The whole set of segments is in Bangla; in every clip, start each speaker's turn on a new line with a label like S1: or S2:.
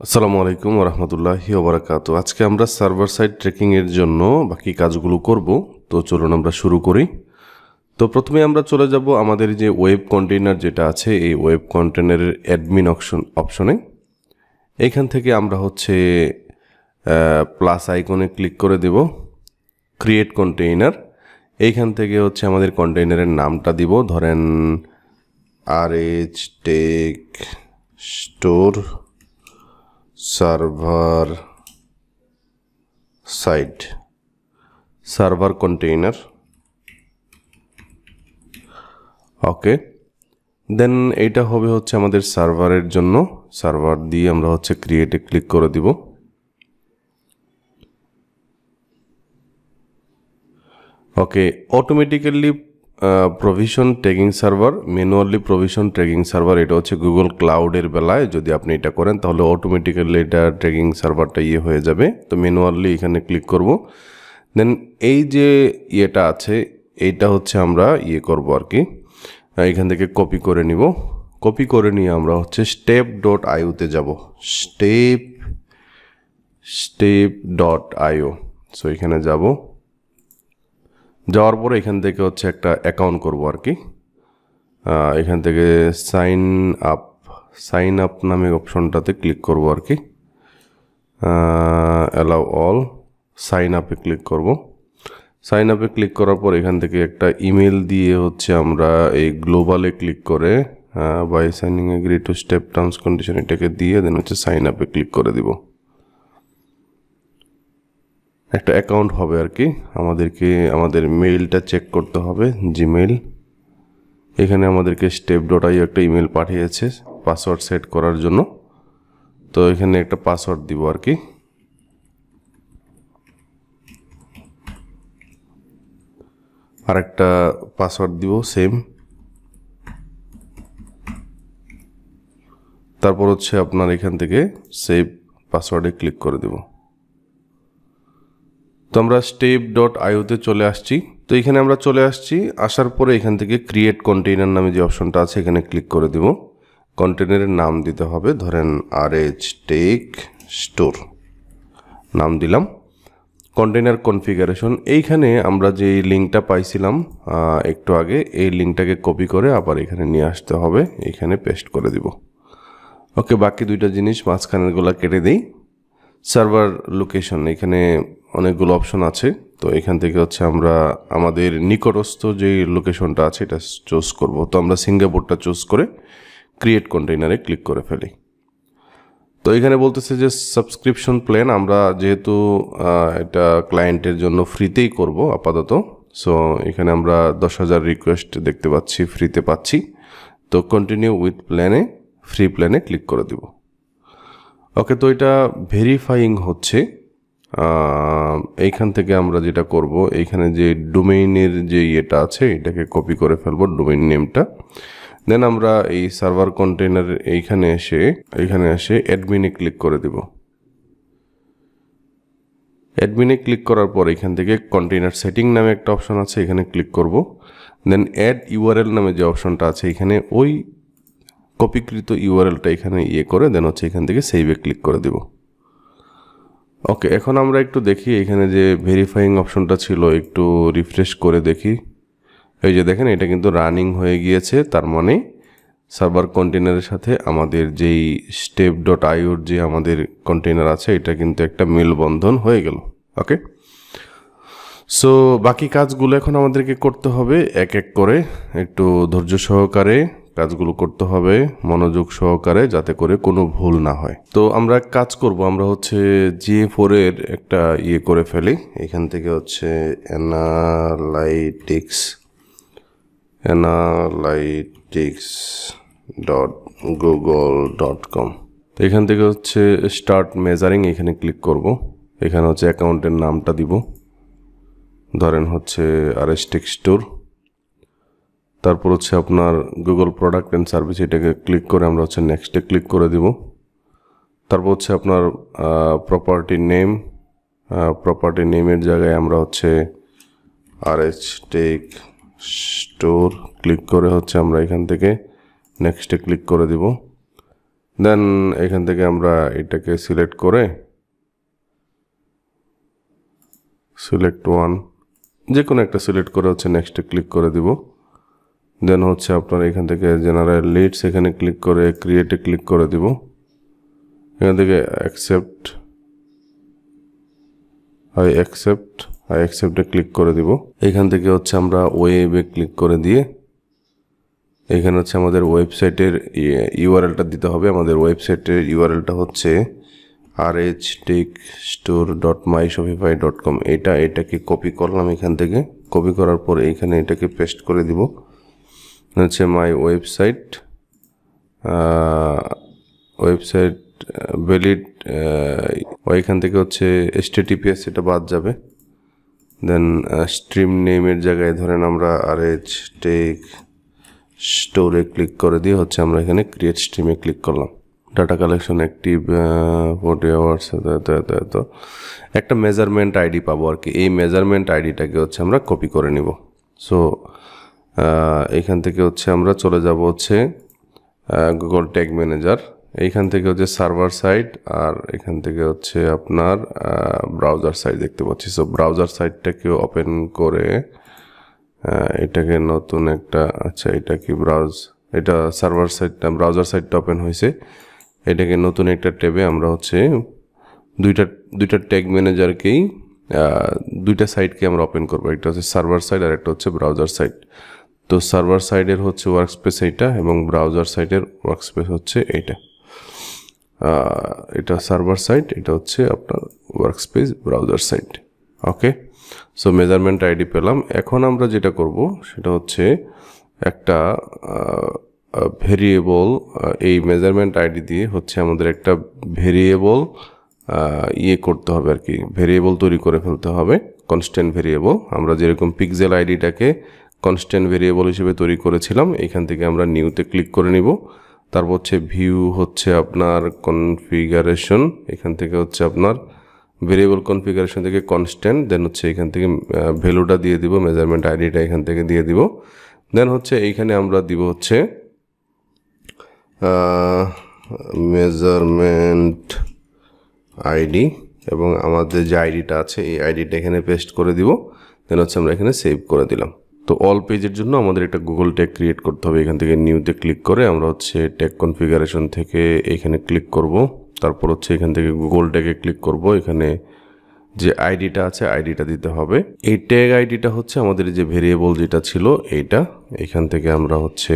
S1: আসসালামু আলাইকুম রহমতুল্লাহি ওবরাকাতু। আজকে আমরা সার্ভার সাইড ট্রেকিংয়ের জন্য বাকি কাজগুলো করব। তো চলুন আমরা শুরু করি। তো প্রথমে আমরা চলে যাব আমাদের যে ওয়েব কন্টেইনার যেটা আছে, এই ওয়েব কন্টেনারের অ্যাডমিন অপশন, অপশনে। এইখান থেকে আমরা হচ্ছে প্লাস আইকনে ক্লিক করে দেব, ক্রিয়েট কন্টেইনার। এইখান থেকে হচ্ছে আমাদের কন্টেইনারের নামটা দিব। ধরেন R H tech store server site. Server container. Okay. Then এইটা হবে হচ্ছে আমাদের সার্ভারের জন্য। সার্ভার দিয়ে আমরা হচ্ছে ক্রিয়েটে ক্লিক করে দিব। Okay automatically provision tracking server manually provision tracking server এটা হচ্ছে গুগল ক্লাউডের বেলায় যদি আপনি এটা করেন, তাহলে অটোমেটিক্যালি এটা ট্রেকিং সার্ভারটা ইয়ে হয়ে যাবে। তো ম্যানুয়ালি এখানে ক্লিক করব। দেন এই যে ইয়েটা আছে, এইটা হচ্ছে আমরা ইয়ে করব আর কি। এখান থেকে কপি করে নিব। কপি করে নিয়ে আমরা হচ্ছে স্টেপ ডট আইওতে যাব। Step step dot IO so এখানে যাব। যাওয়ার পরে এখান থেকে হচ্ছে একটা অ্যাকাউন্ট করব আর কি। এখান থেকে সাইন আপ সাইন আপ নামে অপশনটাতে ক্লিক করব আর কি। অ্যালাউ অল সাইন আপে ক্লিক করব। সাইন আপে ক্লিক করার পর এখান থেকে একটা ইমেল দিয়ে হচ্ছে আমরা এই গ্লোবালে ক্লিক করে by signing agree to step terms condition এটাকে দিয়ে দেন হচ্ছে সাইন আপে ক্লিক করে দিব। একটা অ্যাকাউন্ট হবে আর কি। আমাদেরকে, আমাদের মেইলটা চেক করতে হবে জিমেইল এখানে আমাদেরকে স্টেপ ডট আই একটা ইমেল পাঠিয়েছে পাসওয়ার্ড সেট করার জন্য। তো এখানে একটা পাসওয়ার্ড দিব আর কি। আর একটা পাসওয়ার্ড দিব সেম তারপর হচ্ছে আপনার এখান থেকে সেভ পাসওয়ার্ডে ক্লিক করে দেবো। তো আমরা স্টেপ ডট আইওতে চলে আসছি। তো এখানে আমরা চলে আসছি। আসার পরে এখান থেকে ক্রিয়েট কন্টেইনার নামে যে অপশনটা আছে, এখানে ক্লিক করে দিব। কন্টেইনারের নাম দিতে হবে। ধরেন আর এইচ টেক স্টোর নাম দিলাম। কন্টেইনার কনফিগারেশন এইখানে আমরা যে লিঙ্কটা পাইছিলাম একটু আগে, এই লিঙ্কটাকে কপি করে আবার এখানে নিয়ে আসতে হবে। এখানে পেস্ট করে দিব। ওকে বাকি দুইটা জিনিস মাঝখানেরগুলো কেটে দিই। সার্ভার লোকেশন এখানে অনেকগুলো অপশন আছে। তো এখান থেকে হচ্ছে আমরা আমাদের নিকটস্থ যে লোকেশনটা আছে, এটা চুজ করব। তো আমরা সিঙ্গাপুরটা চুজ করে ক্রিয়েট কন্টেইনারে ক্লিক করে ফেলি। তো এখানে বলতেছে যে সাবস্ক্রিপশন প্ল্যান আমরা যেহেতু এটা ক্লায়েন্টের জন্য ফ্রিতেই করব আপাতত। সো এখানে আমরা দশ হাজার রিকোয়েস্ট দেখতে পাচ্ছি ফ্রিতে পাচ্ছি। তো কন্টিনিউ উইথ প্ল্যানে ফ্রি প্ল্যানে ক্লিক করে দিব। ওকে, তো এটা ভেরিফাইং হচ্ছে। এইখান থেকে আমরা যেটা করব, এইখানে যে ডোমেইনের যে ইয়েটা আছে, এটাকে কপি করে ফেলব ডোমেইন নেমটা দেন আমরা এই সার্ভার কন্টেনার এইখানে এসে এইখানে এসে অ্যাডমিনে ক্লিক করে দেব। অ্যাডমিনে ক্লিক করার পর এখান থেকে কন্টেইনার সেটিং নামে একটা অপশন আছে, এখানে ক্লিক করব। দেন অ্যাড ইউআরএল নামে যে অপশনটা আছে, এখানে ওই কপিকৃত ইউআরএলটা এখানে ইয়ে করে দেন হচ্ছে এখান থেকে সেভে ক্লিক করে দেব। ওকে এখন আমরা একটু দেখি এখানে যে ভেরিফাইং অপশনটা ছিল, একটু রিফ্রেশ করে দেখি। এই যে দেখেন, এটা কিন্তু রানিং হয়ে গিয়েছে, তার মানে সার্ভার কন্টেনারের সাথে আমাদের যেই স্টেপ ডট আইওর যে আমাদের কন্টেনার আছে, এটা কিন্তু একটা মেলবন্ধন হয়ে গেল। ওকে সো বাকি কাজগুলো এখন আমাদেরকে করতে হবে, এক এক করে, একটু ধৈর্য সহকারে। কাজগুলো করতে হবে মনোযোগ সহকারে যাতে করে কোনো ভুল না হয়। তো আমরা কাজ করব, আমরা হচ্ছে জি ফোরের একটা ইয়ে করে ফেলি। এখান থেকে হচ্ছে analytics analytics dot Google dot com তো এখান থেকে হচ্ছে স্টার্ট মেজারিং এখানে ক্লিক করব। এখানে হচ্ছে অ্যাকাউন্টের নামটা দিব। ধরেন হচ্ছে আর এস টেক্সটোর তারপর হচ্ছে আপনার গুগল প্রোডাক্ট অ্যান্ড সার্ভিস এটাকে ক্লিক করে আমরা হচ্ছে নেক্সটে ক্লিক করে দিব। তারপর হচ্ছে আপনার প্রপার্টি নেম প্রপার্টি নেমের জায়গায় আমরা হচ্ছে R H tech store click করে হচ্ছে আমরা এখান থেকে নেক্সটে ক্লিক করে দিব। দেন এখান থেকে আমরা এটাকে সিলেক্ট করে সিলেক্ট ওয়ান যে কোনো একটা সিলেক্ট করে হচ্ছে নেক্সটে ক্লিক করে দিব। দেন হচ্ছে আপনার এখান থেকে জেনারেল লিডস এখানে ক্লিক করে ক্রিয়েটে ক্লিক করে দিব। এখান থেকে অ্যাকসেপ্ট আই অ্যাকসেপ্ট আই অ্যাকসেপ্টে ক্লিক করে দিব। এখান থেকে হচ্ছে আমরা ওয়েবে ক্লিক করে দিয়ে, এখানে হচ্ছে আমাদের ওয়েবসাইটের ইউআরএলটা দিতে হবে। আমাদের ওয়েবসাইটের ইউআরএলটা হচ্ছে R H tech store dot my Shopify dot com এটা, এটাকে কপি করলাম এখান থেকে। কপি করার পর এইখানে এটাকে পেস্ট করে দিব। হচ্ছে মাই ওয়েবসাইট ওয়েবসাইট ভ্যালিড ওইখান থেকে হচ্ছে এসটিটিপিএস এটা বাদ যাবে। দেন স্ট্রিম নেমের জায়গায় ধরেন আমরা আর এইচ টেক স্টোরে ক্লিক করে দিয়ে হচ্ছে আমরা এখানে ক্রিয়েট স্ট্রিমে ক্লিক করলাম। Data collection active forty hours তো একটা মেজারমেন্ট আইডি পাবো আর কি। এই মেজারমেন্ট আইডিটাকে হচ্ছে আমরা কপি করে নিব। সো এখান থেকে হচ্ছে আমরা চলে যাব হচ্ছে গুগল ট্যাগ ম্যানেজার এইখান থেকে হচ্ছে সার্ভার সাইট আর এখান থেকে হচ্ছে আপনার ব্রাউজার সাইট দেখতে পাচ্ছি। সো ব্রাউজার সাইটটাকে ওপেন করে এটাকে নতুন একটা আচ্ছা এটা কি ব্রাউজ এটা সার্ভার সাইটটা ব্রাউজার সাইটটা ওপেন হয়েছে। এটাকে নতুন একটা ট্যাবে আমরা হচ্ছে দুইটা দুইটা ট্যাগ ম্যানেজারকেই দুইটা সাইটকে আমরা ওপেন করব। একটা হচ্ছে সার্ভার সাইট আর একটা হচ্ছে ব্রাউজার সাইট তো সার্ভার সাইডের হচ্ছে ওয়ার্কস্পেস এইটা এবং ব্রাউজার সাইটের ওয়ার্কস্পেস হচ্ছে এইটা। এটা সার্ভার সাইট এটা হচ্ছে আপনার workspace browser site okay so measurement ID পেলাম। এখন আমরা যেটা করব, সেটা হচ্ছে একটা ভেরিয়েবল এই মেজারমেন্ট আইডি দিয়ে হচ্ছে আমাদের একটা ভেরিয়েবল ইয়ে করতে হবে আর কি। ভেরিয়েবল তৈরি করে ফেলতে হবে কনস্ট্যান্ট ভেরিয়েবল আমরা যেরকম পিকজেল আইডিটাকে কনস্ট্যান্ট ভেরিয়েবল হিসেবে তৈরি করেছিলাম, এখান থেকে আমরা নিউতে ক্লিক করে নিব। তারপর হচ্ছে ভিউ হচ্ছে আপনার কনফিগারেশন এখান থেকে হচ্ছে আপনার ভেরিয়েবল কনফিগারেশন থেকে কনস্ট্যান্ট দেন হচ্ছে এখান থেকে ভ্যালুটা দিয়ে দিব মেজারমেন্ট আইডিটা এখান থেকে দিয়ে দিব। দেন হচ্ছে এইখানে আমরা দিব হচ্ছে মেজারমেন্ট আইডি এবং আমাদের যে আইডিটা আছে, এই আইডিটা এখানে পেস্ট করে দিব। দেন হচ্ছে আমরা এখানে সেভ করে দিলাম। তো অল পেজের জন্য আমাদের একটা গুগল ট্যাগ ক্রিয়েট করতে হবে। এখান থেকে নিউতে ক্লিক করে আমরা হচ্ছে ট্যাগ কনফিগারেশন থেকে এখানে ক্লিক করব। তারপর হচ্ছে এখান থেকে গুগল ট্যাগে ক্লিক করব। এখানে যে আইডিটা আছে আইডিটা দিতে হবে। এই ট্যাগ আইডিটা হচ্ছে আমাদের যে ভেরিয়েবল যেটা ছিল, এইটা। এখান থেকে আমরা হচ্ছে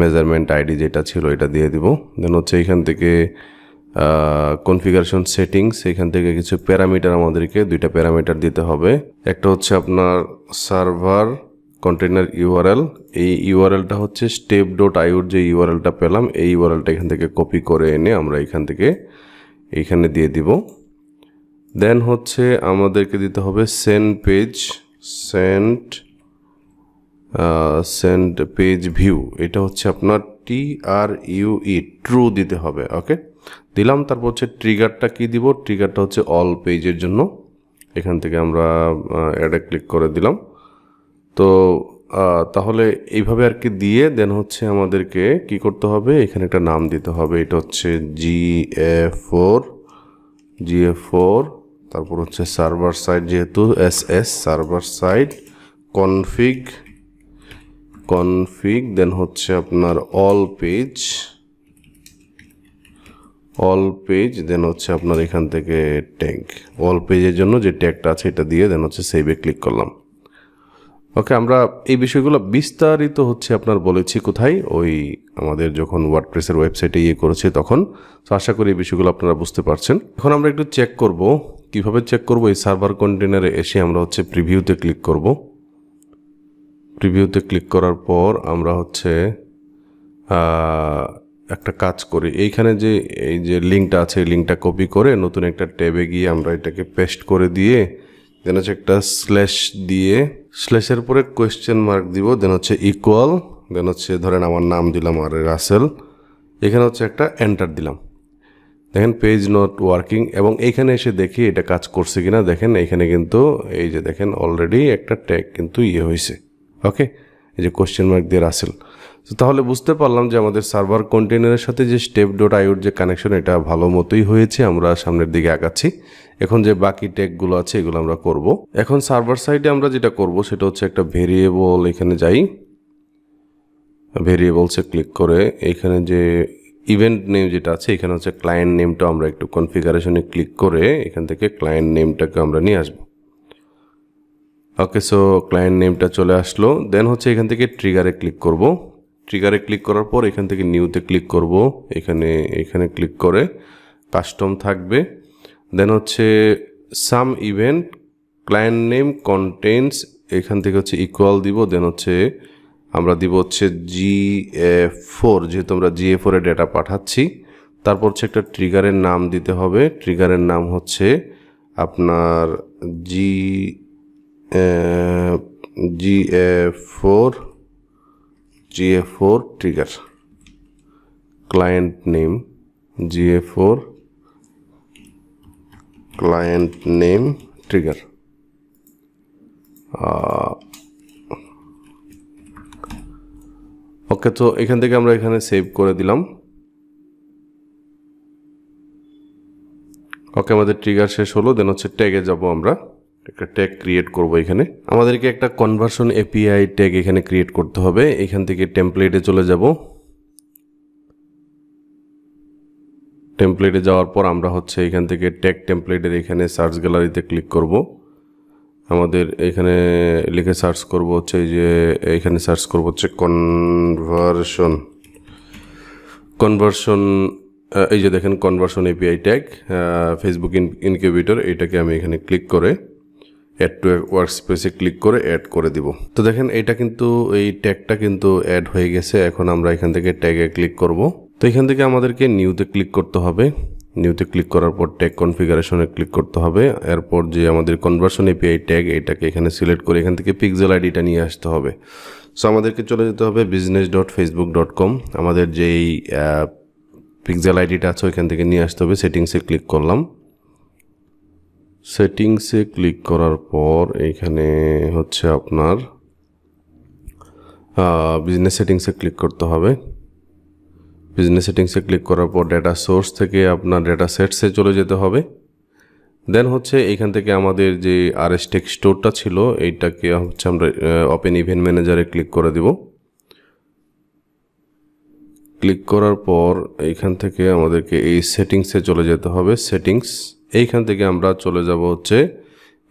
S1: মেজারমেন্ট আইডি যেটা ছিল, এটা দিয়ে দিব। দেন হচ্ছে এখান থেকে কনফিগারেশন সেটিংস এখান থেকে কিছু প্যারামিটার আমাদেরকে দুইটা প্যারামিটার দিতে হবে। একটা হচ্ছে আপনার সার্ভার কন্টেনার ইউআরএল এই ইউআরএলটা হচ্ছে স্টেপ ডট আইউর যে ইউআরএলটা পেলাম, এই ইউআরএলটা এখান থেকে কপি করে এনে আমরা এখান থেকে এইখানে দিয়ে দিব। দেন হচ্ছে আমাদেরকে দিতে হবে send page sent send page view এটা হচ্ছে আপনার টি আর ইউ ই ট্রু দিতে হবে ওকে দিলাম, তারপর হচ্ছে ট্রিগারটা কি দিব? ট্রিগারটা হচ্ছে অল পেজের জন্য। এখান থেকে আমরা অ্যাডে ক্লিক করে দিলাম। তো তাহলে এইভাবে আর কি দিয়ে দেন হচ্ছে আমাদেরকে কি করতে হবে? এখানে একটা নাম দিতে হবে। এটা হচ্ছে জি A four, G A four, তারপর হচ্ছে সার্ভার সাইড যেহেতু S S, server side, config config, then হচ্ছে আপনার all page all page, then হচ্ছে আপনার এখান থেকে ট্যাগ। অল পেজের জন্য যে ট্যাগটা আছে, এটা দিয়ে দেন হচ্ছে সেভে ক্লিক করলাম। ওকে, আমরা এই বিষয়গুলো বিস্তারিত হচ্ছে আপনার বলেছি কোথায়, ওই আমাদের যখন ওয়ার্ডপ্রেসের ওয়েবসাইটে ইয়ে করেছে তখন। তো আশা করি এই বিষয়গুলো আপনারা বুঝতে পারছেন। এখন আমরা একটু চেক করব, কীভাবে চেক করব এই সার্ভার কন্টেনারে এসে আমরা হচ্ছে প্রিভিউতে ক্লিক করব। প্রিভিউতে ক্লিক করার পর আমরা হচ্ছে একটা কাজ করি। এইখানে যে, এই যে লিঙ্কটা আছে, এই লিঙ্কটা কপি করে নতুন একটা ট্যাবে গিয়ে আমরা এটাকে পেস্ট করে দিয়ে দেন হচ্ছে একটা স্ল্যাশ দিয়ে স্ল্যাশের পরে কোয়েশ্চেন মার্ক দিব, দেন হচ্ছে ইকুয়াল দেন হচ্ছে ধরেন আমার নাম দিলাম আর রাসেল এখানে হচ্ছে একটা এন্টার দিলাম। দেখেন পেজ নট ওয়ার্কিং এবং এইখানে এসে দেখি এটা কাজ করছে কিনা। দেখেন এখানে কিন্তু এই যে দেখেন অলরেডি একটা ট্যাগ কিন্তু ইয়ে হয়েছে। ওকে এই যে কোয়েশ্চেন মার্ক দিয়ে রাসেল তো তাহলে বুঝতে পারলাম যে আমাদের সার্ভার কন্টেনারের সাথে যে স্টেপ ডট আইওর যে কানেকশন, এটা ভালো মতোই হয়েছে। আমরা সামনের দিকে আগাচ্ছি। এখন যে বাকি ট্যাগগুলো আছে, এগুলো আমরা করব। এখন সার্ভার সাইডে আমরা যেটা করব, সেটা হচ্ছে একটা ভেরিয়েবল এখানে যাই। ভেরিয়েবলসে ক্লিক করে এখানে যে ইভেন্ট নেম যেটা আছে, এখানে হচ্ছে ক্লায়েন্ট নেমটা আমরা একটু কনফিগারেশনে ক্লিক করে এখান থেকে ক্লায়েন্ট নেমটাকে আমরা নিয়ে আসব। ওকে, সো ক্লায়েন্ট নেমটা চলে আসলো। দেন হচ্ছে এখান থেকে ট্রিগারে ক্লিক করব। ট্রিগারে ক্লিক করার পর এখান থেকে নিউতে ক্লিক করব। এখানে এখানে ক্লিক করে কাস্টম থাকবে। দেন হচ্ছে some event client name contents এখান থেকে হচ্ছে ইকুয়াল দিব। দেন হচ্ছে আমরা দিব হচ্ছে জি এফ ফোর যেহেতু আমরা জি এ ফোরে ডেটা পাঠাচ্ছি। তারপর হচ্ছে একটা ট্রিগারের নাম দিতে হবে। ট্রিগারের নাম হচ্ছে আপনার G G F four G F four trigger client name G A four client name trigger okay তো এখান থেকে আমরা এখানে সেভ করে দিলাম। ওকে আমাদের ট্রিগার শেষ হলো দেন হচ্ছে ট্যাগে যাব আমরা। একটা ট্যাগ ক্রিয়েট করব এখানে। আমাদেরকে একটা কনভার্সন এপিআই ট্যাগ এখানে ক্রিয়েট করতে হবে। এখান থেকে টেমপ্লেটে চলে যাব। টেমপ্লেটে যাওয়ার পর আমরা হচ্ছে এখান থেকে ট্যাগ টেমপ্লেটের এখানে সার্চ গ্যালারিতে ক্লিক করব। আমাদের এখানে লিখে সার্চ করব হচ্ছে এই যে, এখানে সার্চ করব হচ্ছে কনভার্সন কনভার্সন এই যে দেখেন conversion API tag Facebook incubator এটাকে আমি এখানে ক্লিক করে অ্যাড টু ওয়ার্ক স্পেসে ক্লিক করে অ্যাড করে দিব। তো দেখেন এটা কিন্তু, এই ট্যাগটা কিন্তু অ্যাড হয়ে গেছে। এখন আমরা এখান থেকে ট্যাগে ক্লিক করব। তো এখান থেকে আমাদেরকে নিউতে ক্লিক করতে হবে। নিউতে ক্লিক করার পর ট্যাগ কনফিগারেশনে ক্লিক করতে হবে। এরপর যে আমাদের কনভার্সন এপিআই ট্যাগ এটাকে এখানে সিলেক্ট করে এখান থেকে পিক্সেল আইডিটা নিয়ে আসতে হবে। সো আমাদেরকে চলে যেতে হবে business dot Facebook dot com আমাদের যেই পিক্সেল আইডিটা আছে, ওইখান থেকে নিয়ে আসতে হবে। সেটিংসে ক্লিক করলাম। সেটিংসে ক্লিক করার পর এখানে হচ্ছে আপনার বিজনেস সেটিংসে ক্লিক করতে হবে। বিজনেস সেটিংসে ক্লিক করার পর ডেটা সোর্স থেকে আপনার ডেটা সেটসে চলে যেতে হবে। দেন হচ্ছে এখান থেকে আমাদের যে আর এস টেক স্টোরটা ছিল, এইটাকে হচ্ছে আমরা ওপেন ইভেন্ট ম্যানেজারে ক্লিক করে দিব। ক্লিক করার পর এইখান থেকে আমাদেরকে এই সেটিংসে চলে যেতে হবে, সেটিংস। এইখান থেকে আমরা চলে যাব হচ্ছে,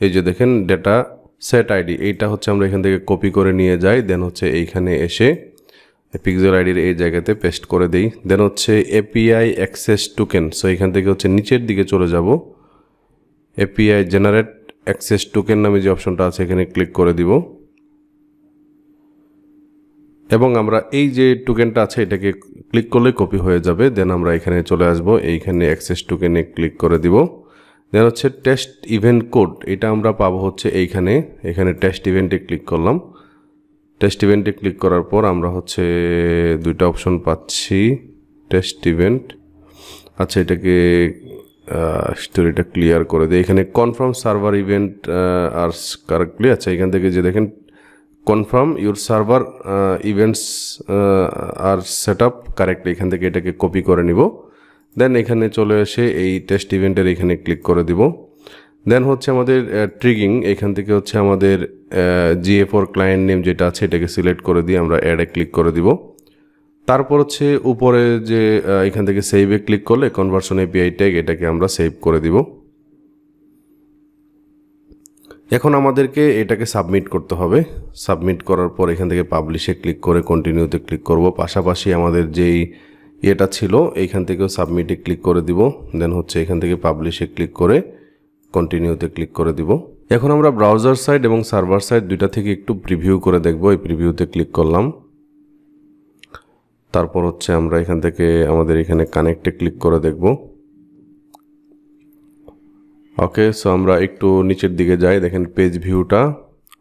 S1: এই যে দেখেন ডেটা সেট আইডি এইটা হচ্ছে আমরা এখান থেকে কপি করে নিয়ে যাই দেন হচ্ছে এইখানে এসে পিক্সেল আইডির এই জায়গাতে পেস্ট করে দিই। দেন হচ্ছে এপিআই অ্যাক্সেস টোকেন সো এখান থেকে হচ্ছে নিচের দিকে চলে যাব। এপিআই জেনারেট অ্যাক্সেস টোকেন নামে যে অপশনটা আছে, এখানে ক্লিক করে দিব। এবং আমরা এই যে টোকেনটা আছে, এটাকে ক্লিক করলে কপি হয়ে যাবে দেন আমরা এখানে চলে আসব, এইখানে অ্যাক্সেস টোকেনে ক্লিক করে দিব। দেন হচ্ছে টেস্ট ইভেন্ট কোড এটা আমরা পাবো হচ্ছে এইখানে, এখানে টেস্ট ইভেন্টে ক্লিক করলাম। টেস্ট ইভেন্টে ক্লিক করার পর আমরা হচ্ছে দুইটা অপশন পাচ্ছি টেস্ট ইভেন্ট আচ্ছা এটাকে স্টোরিটা ক্লিয়ার করে দিই। এখানে confirm server event are correctly আচ্ছা এখান থেকে যে দেখেন confirm your server events are set up correct এখান থেকে এটাকে কপি করে নিব। দেন এখানে চলে এসে এই টেস্ট ইভেন্টের এখানে ক্লিক করে দিব। দেন হচ্ছে আমাদের ট্রিগিং এখান থেকে হচ্ছে আমাদের জিএ ফোর ক্লায়েন্ট নেম যেটা আছে এটাকে সিলেক্ট করে দিয়ে আমরা অ্যাডে ক্লিক করে দিব। তারপর হচ্ছে উপরে যে এখান থেকে সেভে ক্লিক করলে কনভার্সন এপিআই ট্যাগ এটাকে আমরা সেভ করে দিব। এখন আমাদেরকে এটাকে সাবমিট করতে হবে। সাবমিট করার পর এখান থেকে পাবলিশে ক্লিক করে কন্টিনিউতে ক্লিক করব। পাশাপাশি আমাদের যেই ইয়েটা ছিল, এইখান থেকেও সাবমিটে ক্লিক করে দিব দেন হচ্ছে এখান থেকে পাবলিশে ক্লিক করে কন্টিনিউতে ক্লিক করে দিব। এখন আমরা ব্রাউজার সাইড এবং সার্ভার সাইড দুইটা থেকে একটু প্রিভিউ করে দেখব, এই প্রিভিউতে ক্লিক করলাম। তারপর হচ্ছে আমরা এখান থেকে আমাদের এখানে কানেক্টে ক্লিক করে দেখব। ওকে সো আমরা একটু নিচের দিকে যাই, দেখেন পেজ ভিউটা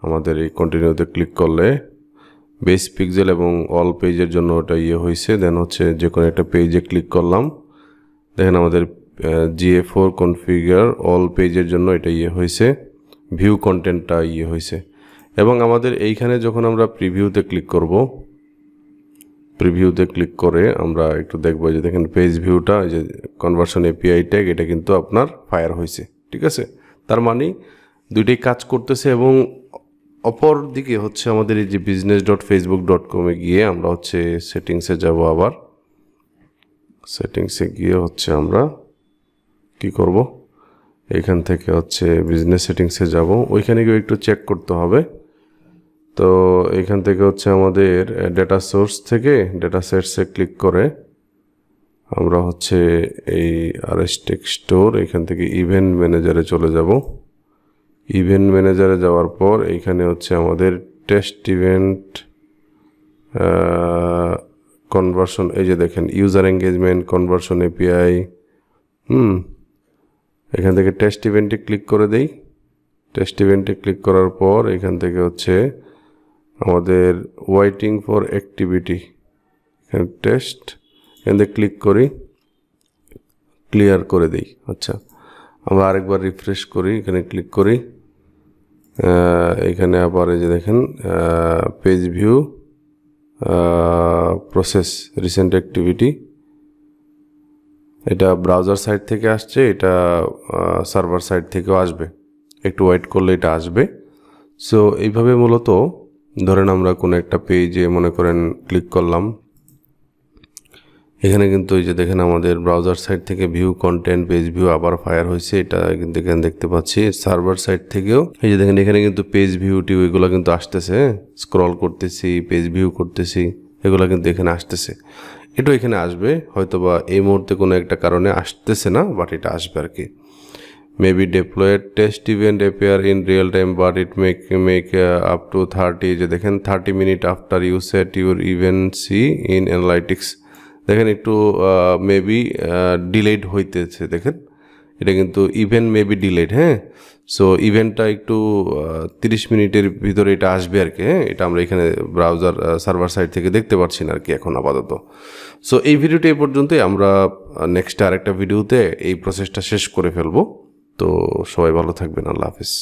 S1: আমাদের এই কন্টিনিউতে ক্লিক করলে বেস পিক্সেল এবং অল পেজের জন্য ওটা ইয়ে হয়েছে। দেন হচ্ছে যে কোনো একটা পেজে ক্লিক করলাম। দেখেন আমাদের জিএ ফোর কনফিগার অল পেজের জন্য এটা ইয়ে হয়েছে। ভিউ কন্টেন্টটা ইয়ে হয়েছে। এবং আমাদের এইখানে যখন আমরা প্রিভিউতে ক্লিক করব প্রিভিউতে ক্লিক করে আমরা একটু দেখব যে দেখেন পেজ ভিউটা যে কনভার্সন এপিআই ট্যাগ এটা কিন্তু আপনার ফায়ার হয়েছে। ঠিক আছে? তার মানে দুইটাই কাজ করতেছে এবং অপর দিকে হচ্ছে আমাদের এই যে বিজনেস ডট ফেসবুক ডট কমে গিয়ে আমরা হচ্ছে সেটিংসে যাব আবার। সেটিংসে গিয়ে হচ্ছে আমরা কি করব? এখান থেকে হচ্ছে বিজনেস সেটিংসে যাব। ওইখানে গিয়ে একটু চেক করতে হবে। তো এখান থেকে হচ্ছে আমাদের ডেটা সোর্স থেকে ডেটা সেটসে ক্লিক করে আমরা হচ্ছে এই আর এস স্টোর এখান থেকে ইভেন্ট ম্যানেজারে চলে যাব। ইভেন্ট ম্যানেজারে যাওয়ার পর এইখানে হচ্ছে আমাদের টেস্ট ইভেন্ট কনভার্সন এই যে দেখেন ইউজার এঙ্গেজমেন্ট কনভার্সন এপিআই হুম, এখান থেকে টেস্ট ইভেন্টে ক্লিক করে দেই। টেস্ট ইভেন্টে ক্লিক করার পর এখান থেকে হচ্ছে আমাদের ওয়েটিং ফর অ্যাক্টিভিটি টেস্ট এখান থেকে ক্লিক করি ক্লিয়ার করে দিই। আচ্ছা আমরা আরেকবার রিফ্রেশ করি, এখানে ক্লিক করি। এখানে আবার এই যে দেখেন page view process recent activity এটা ব্রাউজার সাইট থেকে আসছে, এটা সার্ভার সাইট থেকেও আসবে। একটু ওয়েট করলে এটা আসবে। সো এইভাবে মূলত ধরেন আমরা কোনো একটা পেজে মনে করেন ক্লিক করলাম। এখানে কিন্তু এই যে দেখেন আমাদের ব্রাউজার সাইট থেকে ভিউ কন্টেন্ট পেজ ভিউ আবার ফায়ার হয়েছে। এটা কিন্তু এখানে দেখতে পাচ্ছি। সার্ভার সাইট থেকেও এই যে দেখেন এখানে কিন্তু পেজ ভিউ টিউ এগুলো কিন্তু আসতেছে। স্ক্রল করতেছি পেজ ভিউ করতেছি, এগুলো কিন্তু এখানে আসতেছে। এটাও এখানে আসবে, হয়তোবা এই মুহূর্তে কোনো একটা কারণে আসতেছে না বাট এটা আসবে আর কি maybe deployed test event appear in real time but it make make up to thirty যে দেখেন thirty minute after you set your event see in analytics দেখেন একটু মেবি ডিলেড হইতেছে, দেখেন। এটা কিন্তু ইভেন্ট মেবি ডিলেড হ্যাঁ? সো ইভেন্টটা একটু তিরিশ মিনিটের ভিতরে এটা আসবে আর কি হ্যাঁ? এটা আমরা এখানে ব্রাউজার সার্ভার সাইট থেকে দেখতে পাচ্ছি না আর কি এখন আপাতত। সো এই ভিডিওটি এই পর্যন্তই, আমরা নেক্সট আরেকটা ভিডিওতে এই প্রসেসটা শেষ করে ফেলব। তো, সবাই ভালো থাকবেন, আল্লাহ হাফিজ।